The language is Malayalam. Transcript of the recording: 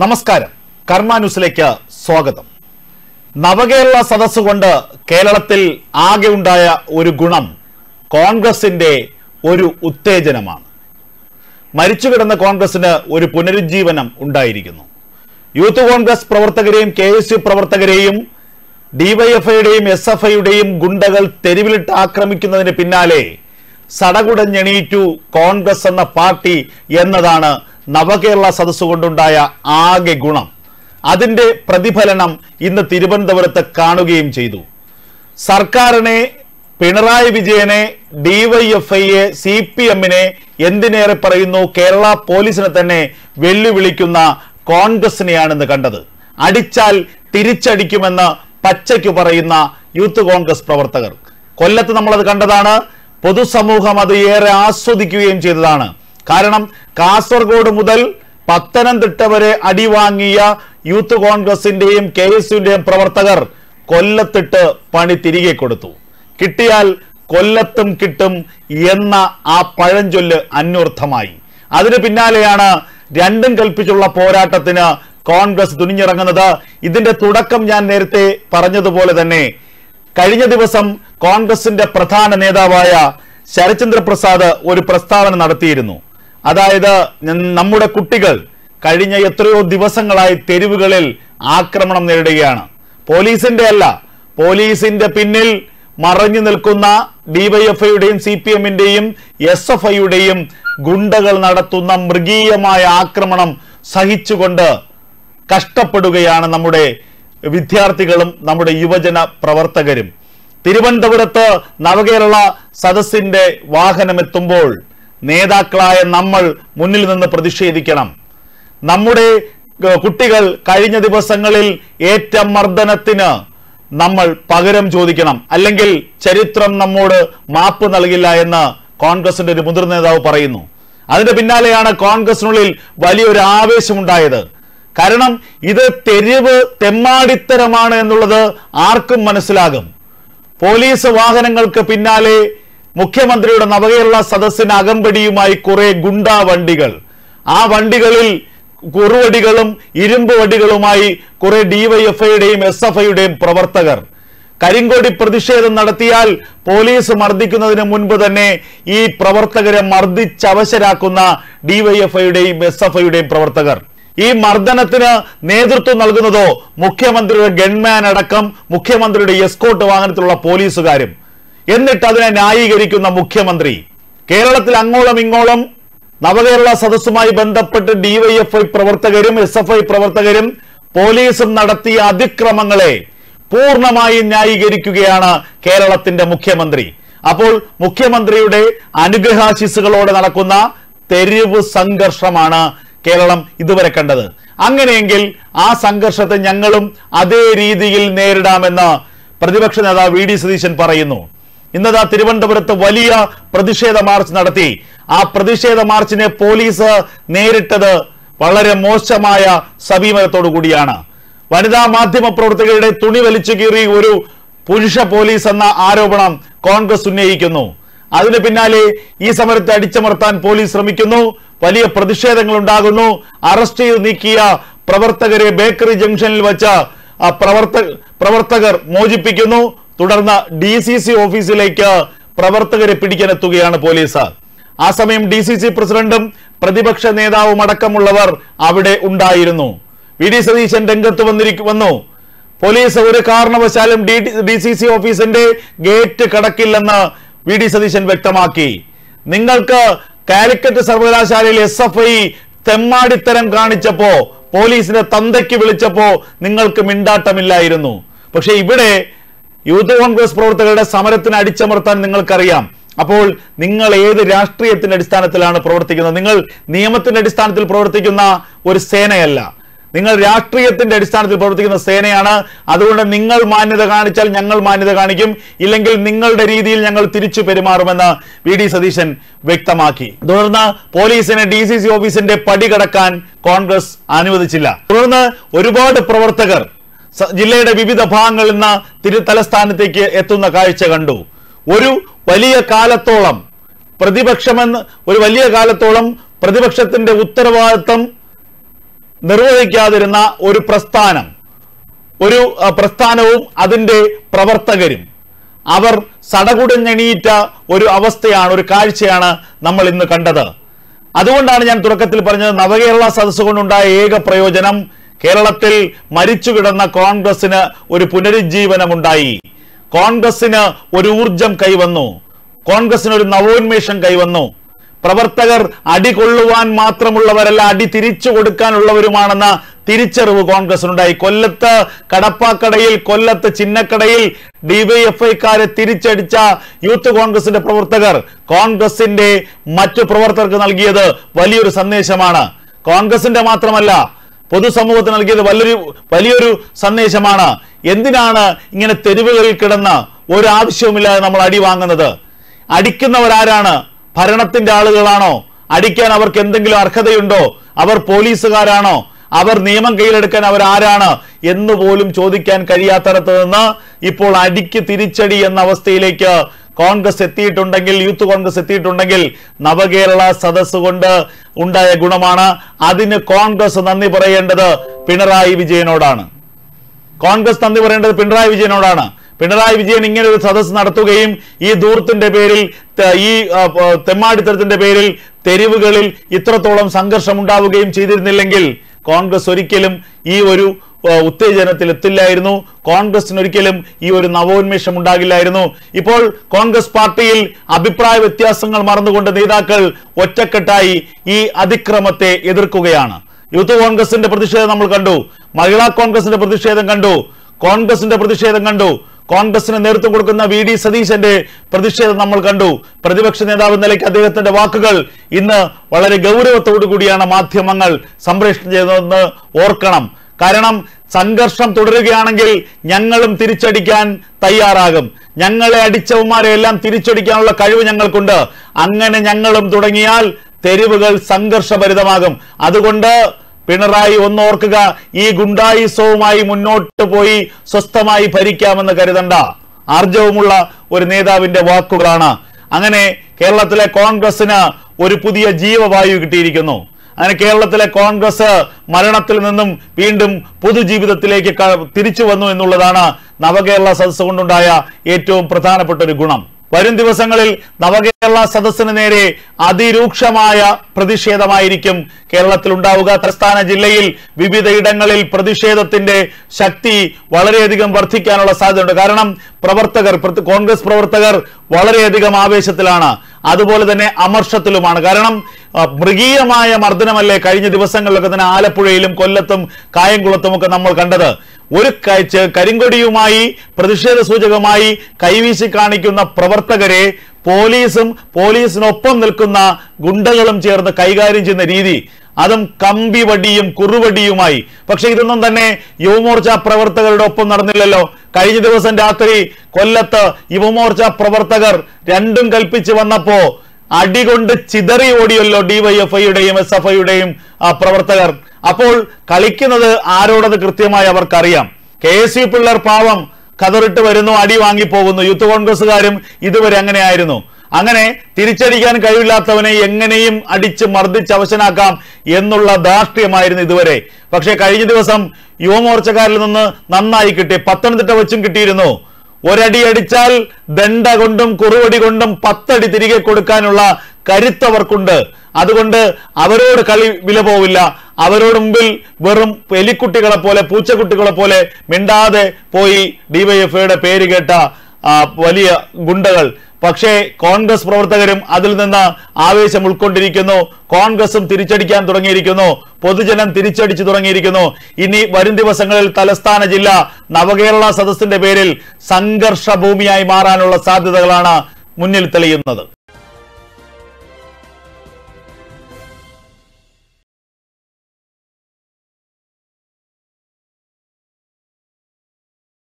നമസ്കാരം. കർമ്മ ന്യൂസിലേക്ക് സ്വാഗതം. നവകേരള സദസ്സുകൊണ്ട് കേരളത്തിൽ ആകെ ഉണ്ടായ ഒരു ഗുണം കോൺഗ്രസിന്റെ ഒരു ഉത്തേജനമാണ്. മരിച്ചു കിടന്ന കോൺഗ്രസിന് ഒരു പുനരുജ്ജീവനം ഉണ്ടായിരിക്കുന്നു. യൂത്ത് കോൺഗ്രസ് പ്രവർത്തകരെയും കെ എസ് യു പ്രവർത്തകരെയും ഡിവൈഎഫ്ഐയുടെയും എസ് എഫ് ഐയുടെയും ഗുണ്ടകൾ തെരുവിലിട്ട് ആക്രമിക്കുന്നതിന് പിന്നാലെ സടകുടഞ്ഞെണീറ്റു കോൺഗ്രസ് എന്ന പാർട്ടി എന്നതാണ് നവകേരള സദസ് കൊണ്ടുണ്ടായ ആകെ ഗുണം. അതിന്റെ പ്രതിഫലനം ഇന്ന് തിരുവനന്തപുരത്ത് കാണുകയും ചെയ്തു. സർക്കാരിനെ പിണറായി വിജയനെ ഡിവൈഎഫ്ഐയെ സി പി എമ്മിനെ എന്തിനേറെ പറയുന്നു? കേരള പോലീസിനെ തന്നെ വെല്ലുവിളിക്കുന്ന കോൺഗ്രസിനെയാണെന്ന് കണ്ടത്. അടിച്ചാൽ തിരിച്ചടിക്കുമെന്ന് പച്ചയ്ക്ക് പറയുന്ന യൂത്ത് കോൺഗ്രസ് പ്രവർത്തകർ. കൊല്ലത്ത് നമ്മളത് കണ്ടതാണ്. പൊതുസമൂഹം അത് ഏറെ ആസ്വദിക്കുകയും ചെയ്തതാണ്. കാരണം കാസർഗോഡ് മുതൽ പത്തനംതിട്ട വരെ അടിവാങ്ങിയ യൂത്ത് കോൺഗ്രസിന്റെയും കെ എസ് യുന്റെയും പ്രവർത്തകർ കൊല്ലത്തിട്ട് പണി തിരികെ കൊടുത്തു. കിട്ടിയാൽ കൊല്ലത്തും കിട്ടും എന്ന ആ പഴഞ്ചൊല്ല് അന്വർത്ഥമായി. അതിന് പിന്നാലെയാണ് രണ്ടും കൽപ്പിച്ചുള്ള പോരാട്ടത്തിന് കോൺഗ്രസ് തുനിഞ്ഞിറങ്ങുന്നത്. ഇതിന്റെ തുടക്കം ഞാൻ നേരത്തെ പറഞ്ഞതുപോലെ തന്നെ കഴിഞ്ഞ ദിവസം കോൺഗ്രസിന്റെ പ്രധാന നേതാവായ ശരചന്ദ്ര പ്രസാദ് ഒരു പ്രസ്താവന നടത്തിയിരുന്നു. അതായത് നമ്മുടെ കുട്ടികൾ കഴിഞ്ഞ എത്രയോ ദിവസങ്ങളായി തെരുവുകളിൽ ആക്രമണം നേരിടുകയാണ്. പോലീസിന്റെ അല്ല പോലീസിന്റെ പിന്നിൽ മറഞ്ഞു നിൽക്കുന്ന ഡിവൈഎഫ്ഐയുടെയും സി പി എമ്മിന്റെയും എസ് എഫ് ഐയുടെയും ഗുണ്ടകൾ നടത്തുന്ന മൃഗീയമായ ആക്രമണം സഹിച്ചുകൊണ്ട് കഷ്ടപ്പെടുകയാണ് നമ്മുടെ വിദ്യാർത്ഥികളും നമ്മുടെ യുവജന പ്രവർത്തകരും. തിരുവനന്തപുരത്ത് നവകേരള സദസ്സിന്റെ വാഹനമെത്തുമ്പോൾ നേതാക്കളായ നമ്മൾ മുന്നിൽ നിന്ന് പ്രതിഷേധിക്കണം. നമ്മുടെ കുട്ടികൾ കഴിഞ്ഞ ദിവസങ്ങളിൽ ഏറ്റ മർദ്ദനത്തിന് നമ്മൾ പകരം ചോദിക്കണം. അല്ലെങ്കിൽ ചരിത്രം നമ്മോട് മാപ്പ് നൽകില്ല എന്ന് കോൺഗ്രസിന്റെ ഒരു മുതിർന്ന നേതാവ് പറയുന്നു. അതിന്റെ പിന്നാലെയാണ് കോൺഗ്രസിനുള്ളിൽ വലിയൊരു ആവേശമുണ്ടായത്. കാരണം ഇത് തെരുവ് തെമ്മാടിത്തരമാണ് എന്നുള്ളത് ആർക്കും മനസ്സിലാകും. പോലീസ് വാഹനങ്ങൾക്ക് പിന്നാലെ മുഖ്യമന്ത്രിയുടെ നവകേരള സദസ്സിന് അകമ്പടിയുമായി കുറെ ഗുണ്ടാ വണ്ടികൾ. ആ വണ്ടികളിൽ കുറുവടികളും ഇരുമ്പ് വടികളുമായി കുറെ ഡിവൈഎഫ്ഐയുടെയും എസ് എഫ് ഐയുടെയും പ്രവർത്തകർ. കരിങ്കോടി പ്രതിഷേധം നടത്തിയാൽ പോലീസ് മർദ്ദിക്കുന്നതിന് മുൻപ് തന്നെ ഈ പ്രവർത്തകരെ മർദ്ദിച്ചവശരാക്കുന്ന ഡിവൈഎഫ്ഐയുടെയും എസ് എഫ് ഐയുടെയും പ്രവർത്തകർ. ഈ മർദ്ദനത്തിന് നേതൃത്വം നൽകുന്നതോ മുഖ്യമന്ത്രിയുടെ ഗൺമാൻ അടക്കം മുഖ്യമന്ത്രിയുടെ എസ്കോട്ട് വാഹനത്തിലുള്ള പോലീസുകാരും. എന്നിട്ട് അതിനെ ന്യായീകരിക്കുന്ന മുഖ്യമന്ത്രി. കേരളത്തിൽ അങ്ങോളം ഇങ്ങോളം നവകേരള സദസ്സുമായി ബന്ധപ്പെട്ട് ഡിവൈഎഫ്ഐ പ്രവർത്തകരും എസ് എഫ് ഐ പ്രവർത്തകരും പോലീസും നടത്തിയ അതിക്രമങ്ങളെ പൂർണമായും ന്യായീകരിക്കുകയാണ് കേരളത്തിന്റെ മുഖ്യമന്ത്രി. അപ്പോൾ മുഖ്യമന്ത്രിയുടെ അനുഗ്രഹാശിസുകളോടെ നടക്കുന്ന തെരുവ് സംഘർഷമാണ് കേരളം ഇതുവരെ കണ്ടത്. അങ്ങനെയെങ്കിൽ ആ സംഘർഷത്തെ ഞങ്ങളും അതേ രീതിയിൽ നേരിടാമെന്ന് പ്രതിപക്ഷ നേതാവ് വി ഡി സതീശൻ പറയുന്നു. ഇന്നതാ തിരുവനന്തപുരത്ത് വലിയ പ്രതിഷേധ മാർച്ച് നടത്തി. ആ പ്രതിഷേധ മാർച്ചിനെ പോലീസ് നേരിട്ടത് വളരെ മോശമായ സമീപനത്തോടു കൂടിയാണ്. വനിതാ മാധ്യമ പ്രവർത്തകരുടെ തുണി വലിച്ചു കീറി ഒരു പുരുഷ പോലീസ് എന്ന ആരോപണം കോൺഗ്രസ് ഉന്നയിക്കുന്നു. അതിന് പിന്നാലെ ഈ സമരത്തെ അടിച്ചമർത്താൻ പോലീസ് ശ്രമിക്കുന്നു. വലിയ പ്രതിഷേധങ്ങൾ ഉണ്ടാകുന്നു അറസ്റ്റ് ചെയ്ത് നീക്കിയ പ്രവർത്തകരെ ബേക്കറി ജംഗ്ഷനിൽ വെച്ച് പ്രവർത്തകർ മോചിപ്പിക്കുന്നു. തുടർന്ന് ഡി സി സി ഓഫീസിലേക്ക് പ്രവർത്തകരെ പിടിക്കാനെത്തുകയാണ് പോലീസ് ആ സമയം ഡി സി സി പ്രസിഡന്റും പ്രതിപക്ഷ നേതാവും അടക്കമുള്ളവർ അവിടെ ഉണ്ടായിരുന്നു. വി ഡി സതീശൻ രംഗത്ത് വന്നിരിക്കു വന്നു. പോലീസ് ഒരു കാരണവശാലും ഡി സി സി ഓഫീസിന്റെ ഗേറ്റ് കടക്കില്ലെന്ന് വി ഡി സതീശൻ വ്യക്തമാക്കി. നിങ്ങൾക്ക് കാലിക്കറ്റ് സർവകലാശാലയിൽ എസ് എഫ് ഐ തെമ്മാടിത്തരം കാണിച്ചപ്പോ പോലീസിനെ തന്തയ്ക്ക് വിളിച്ചപ്പോ നിങ്ങൾക്ക് മിണ്ടാട്ടമില്ലായിരുന്നു. പക്ഷെ ഇവിടെ യൂത്ത് കോൺഗ്രസ് പ്രവർത്തകരുടെ സമരത്തിന് അടിച്ചമർത്താൻ നിങ്ങൾക്കറിയാം. അപ്പോൾ നിങ്ങൾ ഏത് രാഷ്ട്രീയത്തിന്റെ അടിസ്ഥാനത്തിലാണ് പ്രവർത്തിക്കുന്നത്? നിങ്ങൾ നിയമത്തിന്റെ അടിസ്ഥാനത്തിൽ പ്രവർത്തിക്കുന്ന ഒരു സേനയല്ല. നിങ്ങൾ രാഷ്ട്രീയത്തിന്റെ അടിസ്ഥാനത്തിൽ പ്രവർത്തിക്കുന്ന സേനയാണ്. അതുകൊണ്ട് നിങ്ങൾ മാന്യത കാണിച്ചാൽ ഞങ്ങൾ മാന്യത കാണിക്കും. ഇല്ലെങ്കിൽ നിങ്ങളുടെ രീതിയിൽ ഞങ്ങൾ തിരിച്ചു പെരുമാറുമെന്ന് വി ഡി സതീശൻ വ്യക്തമാക്കി. തുടർന്ന് പോലീസിനെ ഡി സി സി ഓഫീസിന്റെ പടി കടക്കാൻ കോൺഗ്രസ് അനുവദിച്ചില്ല. തുടർന്ന് ഒരുപാട് പ്രവർത്തകർ ജില്ലയുടെ വിവിധ ഭാഗങ്ങളിൽ നിന്ന് തിരു തലസ്ഥാനത്തേക്ക് എത്തുന്ന കാഴ്ച കണ്ടു. ഒരു വലിയ കാലത്തോളം പ്രതിപക്ഷമെന്ന് ഒരു വലിയ കാലത്തോളം പ്രതിപക്ഷത്തിന്റെ ഉത്തരവാദിത്വം നിർവഹിക്കാതിരുന്ന ഒരു പ്രസ്ഥാനം ഒരു പ്രസ്ഥാനവും അതിന്റെ പ്രവർത്തകരും. അവർ സടകുടഞ്ഞെണീറ്റ ഒരു അവസ്ഥയാണ് ഒരു കാഴ്ചയാണ് നമ്മൾ ഇന്ന് കണ്ടത്. അതുകൊണ്ടാണ് ഞാൻ തുടക്കത്തിൽ പറഞ്ഞത് നവകേരള സദസ്സുകൊണ്ടുണ്ടായ ഏക പ്രയോജനം കേരളത്തിൽ മരിച്ചു കിടന്ന കോൺഗ്രസിന് ഒരു പുനരുജ്ജീവനമുണ്ടായി. കോൺഗ്രസിന് ഒരു ഊർജം കൈവന്നു. കോൺഗ്രസിന് ഒരു നവോന്മേഷം കൈവന്നു. പ്രവർത്തകർ അടി കൊള്ളുവാൻ മാത്രമുള്ളവരല്ല അടി തിരിച്ചു കൊടുക്കാനുള്ളവരുമാണെന്ന തിരിച്ചറിവ് കോൺഗ്രസിനുണ്ടായി കൊല്ലത്ത് കടപ്പാക്കടയിൽ കൊല്ലത്ത് ചിന്നക്കടയിൽ ഡിവൈഎഫ്ഐക്കാരെ തിരിച്ചടിച്ച യൂത്ത് കോൺഗ്രസിന്റെ പ്രവർത്തകർ കോൺഗ്രസിന്റെ മറ്റു പ്രവർത്തകർക്ക് നൽകിയത് വലിയൊരു സന്ദേശമാണ്. കോൺഗ്രസിന്റെ മാത്രമല്ല പൊതുസമൂഹത്തിന് നൽകിയത് വലിയൊരു വലിയൊരു സന്ദേശമാണ്. എന്തിനാണ് ഇങ്ങനെ തെരുവുകളിൽ കിടന്ന് ഒരു ആവശ്യവുമില്ലാതെ നമ്മൾ അടി വാങ്ങുന്നത്? അടിക്കുന്നവരാരാണ്? ഭരണത്തിന്റെ ആളുകളാണോ? അടിക്കാൻ അവർക്ക് എന്തെങ്കിലും അർഹതയുണ്ടോ? അവർ പോലീസുകാരാണോ? അവർ നിയമം കയ്യിലെടുക്കാൻ അവർ ആരാണ് എന്ന് പോലും ചോദിക്കാൻ കഴിയാത്തടത്ത് നിന്ന് ഇപ്പോൾ അടിക്ക് തിരിച്ചടി എന്ന അവസ്ഥയിലേക്ക് കോൺഗ്രസ് എത്തിയിട്ടുണ്ടെങ്കിൽ യൂത്ത് കോൺഗ്രസ് എത്തിയിട്ടുണ്ടെങ്കിൽ നവകേരള സദസ് കൊണ്ട് ഉണ്ടായ ഗുണമാണ്. അതിന് കോൺഗ്രസ് നന്ദി പറയേണ്ടത് പിണറായി വിജയനോടാണ്. കോൺഗ്രസ് നന്ദി പറയേണ്ടത് പിണറായി വിജയനോടാണ്. പിണറായി വിജയൻ ഇങ്ങനെ ഒരു സദസ് നടത്തുകയും ഈ ദൂർത്തിന്റെ പേരിൽ ഈ തെമ്മാടിത്തരത്തിന്റെ പേരിൽ തെരുവുകളിൽ ഇത്രത്തോളം സംഘർഷം ഉണ്ടാവുകയും ചെയ്തിരുന്നില്ലെങ്കിൽ കോൺഗ്രസ് ഒരിക്കലും ഈ ഒരു ഉത്തേജനത്തിൽ എത്തില്ലായിരുന്നു. കോൺഗ്രസിന് ഒരിക്കലും ഈ ഒരു നവോന്മേഷം ഉണ്ടാകില്ലായിരുന്നു. ഇപ്പോൾ കോൺഗ്രസ് പാർട്ടിയിൽ അഭിപ്രായ വ്യത്യാസങ്ങൾ മറന്നുകൊണ്ട് നേതാക്കൾ ഒറ്റക്കെട്ടായി ഈ അതിക്രമത്തെ എതിർക്കുകയാണ്. യൂത്ത് കോൺഗ്രസിന്റെ പ്രതിഷേധം നമ്മൾ കണ്ടു. മഹിളാ കോൺഗ്രസിന്റെ പ്രതിഷേധം കണ്ടു. കോൺഗ്രസിന്റെ പ്രതിഷേധം കണ്ടു. കോൺഗ്രസിന് നേതൃത്വം കൊടുക്കുന്ന വി ഡി സതീശന്റെ പ്രതിഷേധം നമ്മൾ കണ്ടു. പ്രതിപക്ഷ നേതാവ് നിലയ്ക്ക് അദ്ദേഹത്തിന്റെ വാക്കുകൾ ഇന്ന് വളരെ ഗൗരവത്തോടു കൂടിയാണ് മാധ്യമങ്ങൾ സംപ്രേഷണം ചെയ്തതെന്ന് ഓർക്കണം. കാരണം സംഘർഷം തുടരുകയാണെങ്കിൽ ഞങ്ങളും തിരിച്ചടിക്കാൻ തയ്യാറാകും. ഞങ്ങളെ അടിച്ചവന്മാരെ എല്ലാം തിരിച്ചടിക്കാനുള്ള കഴിവ് ഞങ്ങൾക്കുണ്ട്. അങ്ങനെ ഞങ്ങളും തുടങ്ങിയാൽ തെരുവുകൾ സംഘർഷഭരിതമാകും. അതുകൊണ്ട് പിണറായി ഒന്നോർക്കുക ഈ ഗുണ്ടായിസവുമായി മുന്നോട്ട് പോയി സ്വസ്ഥമായി ഭരിക്കാമെന്ന് കരുതണ്ട. ആർജവുമുള്ള ഒരു നേതാവിന്റെ വാക്കുകളാണ്. അങ്ങനെ കേരളത്തിലെ കോൺഗ്രസിന് ഒരു പുതിയ ജീവവായു കിട്ടിയിരിക്കുന്നു. അങ്ങനെ കേരളത്തിലെ കോൺഗ്രസ് മരണത്തിൽ നിന്നും വീണ്ടും പൊതുജീവിതത്തിലേക്ക് തിരിച്ചു വന്നു എന്നുള്ളതാണ് നവകേരള സദസ്സ് കൊണ്ടുണ്ടായ ഏറ്റവും പ്രധാനപ്പെട്ട ഒരു ഗുണം. വരും ദിവസങ്ങളിൽ നവകേരള സദസ്സിന് നേരെ അതിരൂക്ഷമായ പ്രതിഷേധമായിരിക്കും കേരളത്തിൽ ഉണ്ടാവുക തലസ്ഥാന ജില്ലയിൽ വിവിധയിടങ്ങളിൽ പ്രതിഷേധത്തിന്റെ ശക്തി വളരെയധികം വർദ്ധിക്കാനുള്ള സാധ്യതയുണ്ട്. കാരണം പ്രവർത്തകർ കോൺഗ്രസ് പ്രവർത്തകർ വളരെയധികം ആവേശത്തിലാണ്. അതുപോലെ തന്നെ അമർഷത്തിലുമാണ്. കാരണം മൃഗീയമായ മർദ്ദനമല്ലേ കഴിഞ്ഞ ദിവസങ്ങളിലൊക്കെ തന്നെ ആലപ്പുഴയിലും കൊല്ലത്തും കായംകുളത്തും ഒക്കെ നമ്മൾ കണ്ടത്. ഒരു കരിങ്കൊടിയുമായി പ്രതിഷേധ സൂചകമായി കൈവീശി കാണിക്കുന്ന പ്രവർത്തകരെ പോലീസും പോലീസിനൊപ്പം നിൽക്കുന്ന ഗുണ്ടകളും ചേർന്ന് കൈകാര്യം ചെയ്യുന്ന രീതി. അതും കമ്പി വടിയും കുറുവടിയുമായി. പക്ഷെ ഇതൊന്നും തന്നെ യുവമോർച്ച പ്രവർത്തകരുടെ ഒപ്പം നടന്നില്ലല്ലോ. കഴിഞ്ഞ ദിവസം രാത്രി കൊല്ലത്ത് യുവമോർച്ച പ്രവർത്തകർ രണ്ടും കൽപ്പിച്ചു വന്നപ്പോ അടികൊണ്ട് ചിതറി ഓടിയല്ലോ ഡിവൈഎഫ്ഐയുടെയും എസ് എഫ് ഐയുടെയും പ്രവർത്തകർ. അപ്പോൾ കളിക്കുന്നത് ആരോടത് കൃത്യമായി അവർക്കറിയാം. കെ എസ് യു പിള്ളേർ പാവം കതറിട്ട് വരുന്നു അടി വാങ്ങിപ്പോകുന്നു. യൂത്ത് കോൺഗ്രസ്സുകാരും ഇതുവരെ അങ്ങനെയായിരുന്നു. അങ്ങനെ തിരിച്ചടിക്കാൻ കഴിവില്ലാത്തവനെ എങ്ങനെയും അടിച്ച് മർദ്ദിച്ച് അവശനാക്കാം എന്നുള്ള ധാർഷ്ട്യമായിരുന്നു ഇതുവരെ. പക്ഷെ കഴിഞ്ഞ ദിവസം യുവമോർച്ചക്കാരിൽ നിന്ന് നന്നായി കിട്ടി. പത്തനംതിട്ട വെച്ചും കിട്ടിയിരുന്നു. ഒരടി അടിച്ചാൽ ദണ്ഡ കൊണ്ടും കുറുവടി കൊണ്ടും പത്തടി തിരികെ കൊടുക്കാനുള്ള കരുത്തവർക്കുണ്ട്. അതുകൊണ്ട് അവരോട് കളി വില പോവില്ല. അവരോട് മുമ്പിൽ വെറും എലിക്കുട്ടികളെ പോലെ പൂച്ചക്കുട്ടികളെ പോലെ മിണ്ടാതെ പോയി ഡിവൈഎഫ്ഐയുടെ പേര് കേട്ട വലിയ ഗുണ്ടകൾ. പക്ഷേ കോൺഗ്രസ് പ്രവർത്തകരും അതിൽ നിന്ന് ആവേശം ഉൾക്കൊണ്ടിരിക്കുന്നു. കോൺഗ്രസും തിരിച്ചടിക്കാൻ തുടങ്ങിയിരിക്കുന്നു. പൊതുജനം തിരിച്ചടിച്ചു തുടങ്ങിയിരിക്കുന്നു. ഇനി വരും ദിവസങ്ങളിൽ തലസ്ഥാന ജില്ല നവകേരള സദസ്സിന്റെ പേരിൽ സംഘർഷ ഭൂമിയായി മാറാനുള്ള സാധ്യതകളാണ് മുന്നിൽ തെളിയുന്നത്.